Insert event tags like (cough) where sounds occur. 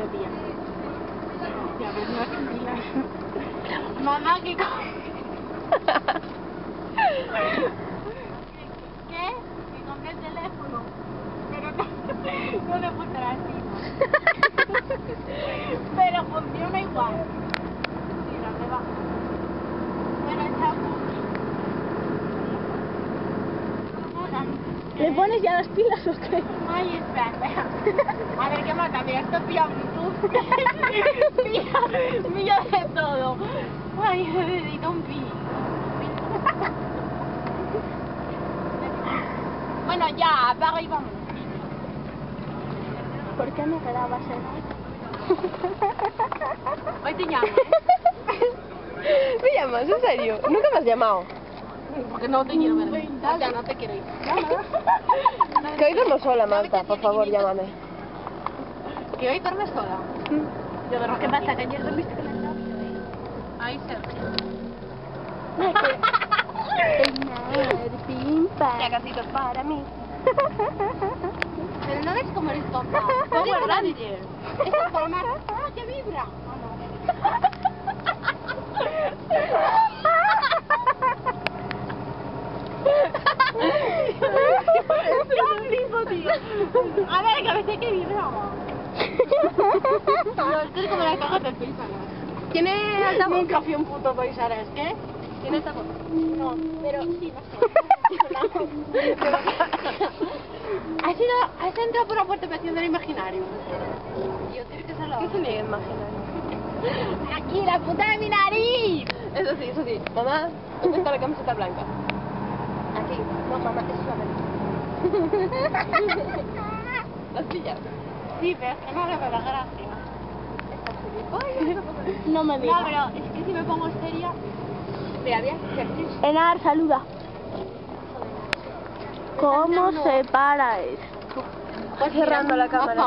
pero tía. Ya, no es pilas. Mamá, ¿qué. (laughs) Que compré el teléfono. Pero no, (laughs) no le la (laughs) encima. Pero funciona igual. Mira, me va. Bueno, chao. Hola. ¿Le pones ya las pilas o qué? Ay, espera, espera. A ver, ¿qué mata? Mira, esto pilla Bluetooth. pilla, pilla de todo. Ay, un pi. Bueno, ya, apaga y vamos. ¿Por qué no grabas Hoy te llamo. (laughs) ¿Me llamas? ¿En serio? Nunca me has llamado. Porque no te quiero ver. Ya, no te quiero ir. Que hoy duermo sola, Marta. Por favor, llámame. Que hoy duermes sola. Yo duermo. ¿Qué pasa? ¿Que ayer dormiste con el novio? Ay, Sergio. Ya casitos para mí. Pero no ves cómo eres tonta. Esto es para más. ¡Ah, que vibra! (laughs) A ver, que a veces que vibraba. No, (laughs) esto es como la caja del paisanas. ¿Tiene altavoz? Nunca fui un puto paisanas, ¿qué? ¿Tiene altavoz? No, pero sí, no sé. (laughs) has ido, has entrado por la puerta metiendo el imaginario. Yo tienes que hacerlo. ¿Qué significa imaginario? Aquí, la puta de mi nariz. Eso sí, eso sí. Mamá, ¿dónde está la camiseta blanca? No, mamá, eso. ¿Las pillas? Sí, pero es que no le veo la gracia. No me No, digas. pero es que si me pongo seria. Mira, bien, Enar, saluda. ¿Cómo se para esto? Vas cerrando la cámara.